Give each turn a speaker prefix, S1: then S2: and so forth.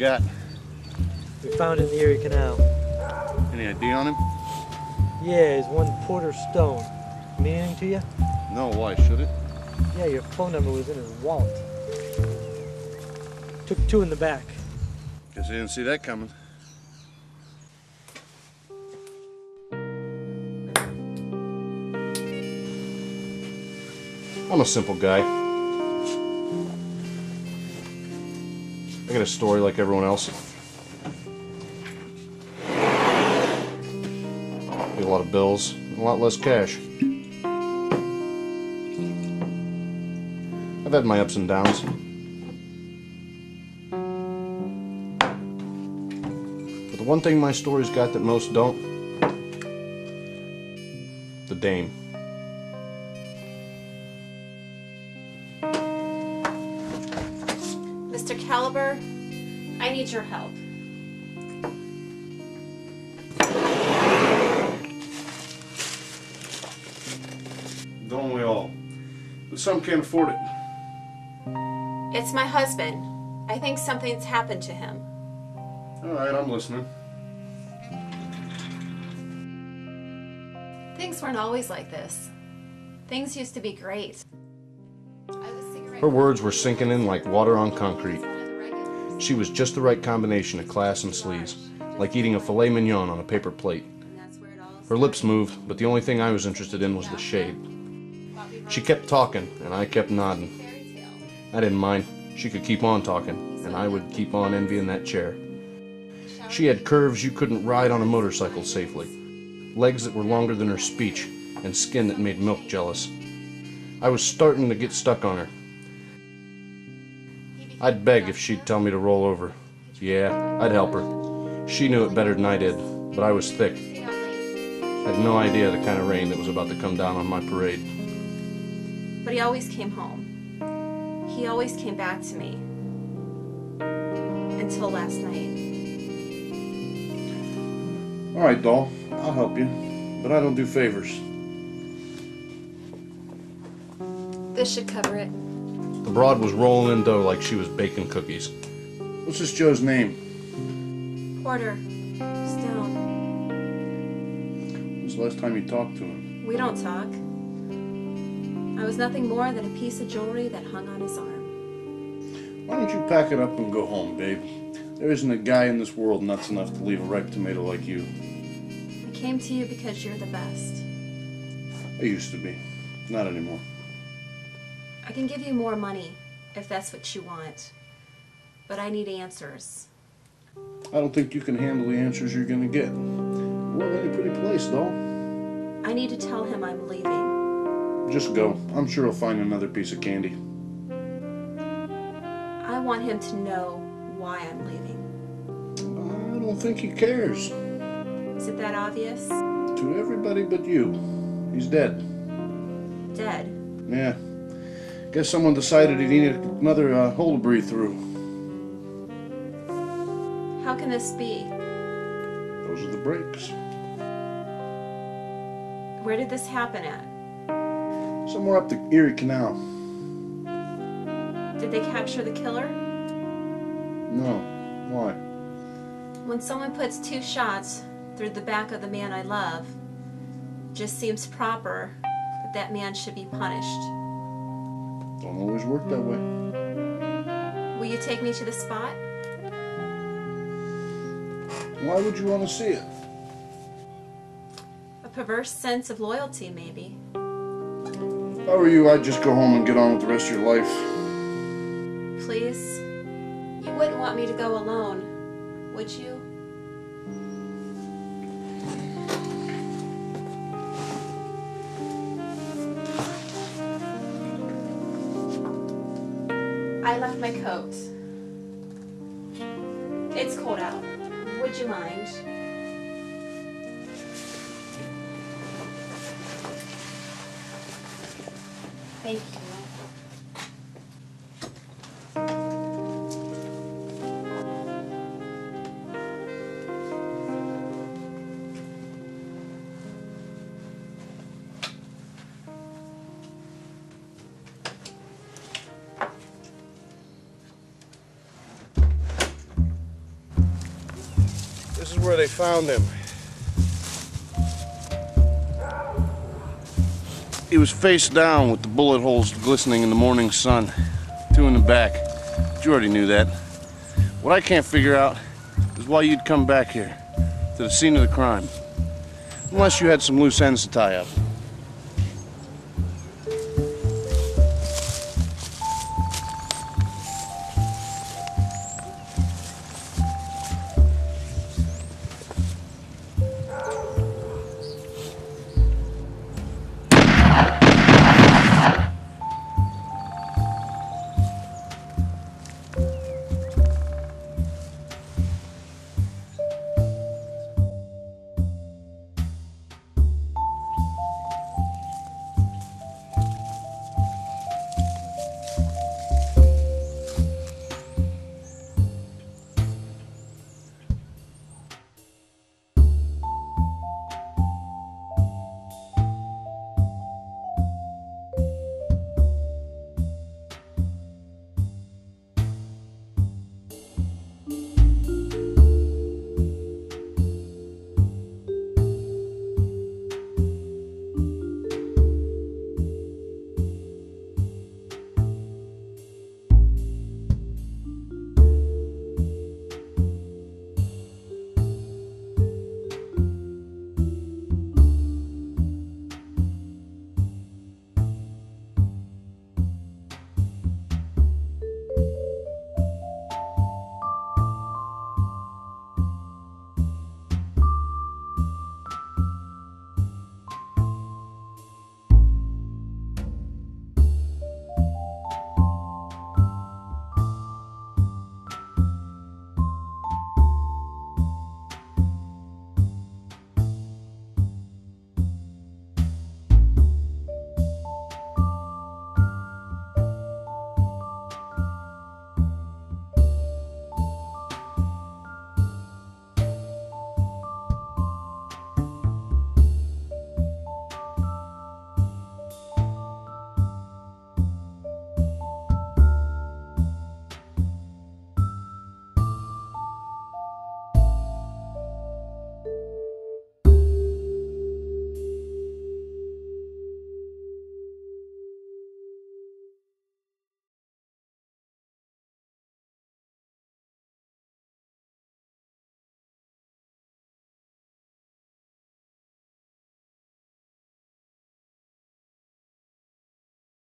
S1: got?
S2: We found in the Erie Canal.
S1: Any idea on him?
S2: Yeah, he's one Porter Stone. Mean anything to you?
S1: No, why should it?
S2: Yeah, your phone number was in his wallet. Took two in the back.
S1: Guess I didn't see that coming. I'm a simple guy. I got a story like everyone else. Pay a lot of bills, a lot less cash. I've had my ups and downs. But the one thing my story's got that most don't the dame.
S3: Caliber, I need your help.
S1: Don't we all? But some can't afford it.
S3: It's my husband. I think something's happened to him.
S1: All right, I'm listening.
S3: Things weren't always like this. Things used to be great.
S1: Her words were sinking in like water on concrete. She was just the right combination of class and sleaze, like eating a filet mignon on a paper plate. Her lips moved, but the only thing I was interested in was the shade. She kept talking, and I kept nodding. I didn't mind. She could keep on talking, and I would keep on envying that chair. She had curves you couldn't ride on a motorcycle safely, legs that were longer than her speech, and skin that made milk jealous. I was starting to get stuck on her. I'd beg if she'd tell me to roll over. Yeah, I'd help her. She knew it better than I did, but I was thick. I had no idea the kind of rain that was about to come down on my parade.
S3: But he always came home. He always came back to me. Until last night.
S1: All right, doll, I'll help you, but I don't do favors.
S3: This should cover it.
S1: The broad was rolling in dough like she was baking cookies. What's this Joe's name?
S3: Porter. Stone.
S1: When's the last time you talked to him?
S3: We don't talk. I was nothing more than a piece of jewelry that hung on his arm.
S1: Why don't you pack it up and go home, babe? There isn't a guy in this world nuts enough to leave a ripe tomato like you.
S3: I came to you because you're the best.
S1: I used to be. Not anymore.
S3: I can give you more money if that's what you want. But I need answers.
S1: I don't think you can handle the answers you're gonna get. Well, in a pretty place, though.
S3: I need to tell him I'm leaving.
S1: Just go. I'm sure he'll find another piece of candy.
S3: I want him to know why I'm leaving.
S1: I don't think he cares.
S3: Is it that obvious?
S1: To everybody but you. He's dead.
S3: Dead.
S1: Yeah. Guess someone decided he needed another uh, hole to breathe through.
S3: How can this be?
S1: Those are the breaks.
S3: Where did this happen at?
S1: Somewhere up the Erie Canal.
S3: Did they capture the killer?
S1: No. Why?
S3: When someone puts two shots through the back of the man I love, it just seems proper that that man should be punished.
S1: Don't always work that way.
S3: Will you take me to the spot?
S1: Why would you want to see it?
S3: A perverse sense of loyalty, maybe.
S1: If I were you, I'd just go home and get on with the rest of your life.
S3: Please? You wouldn't want me to go alone, would you? I left my coat. It's cold out. Would you mind? Thank you.
S1: This is where they found him. He was face down with the bullet holes glistening in the morning sun. Two in the back. Already knew that. What I can't figure out is why you'd come back here to the scene of the crime. Unless you had some loose ends to tie up.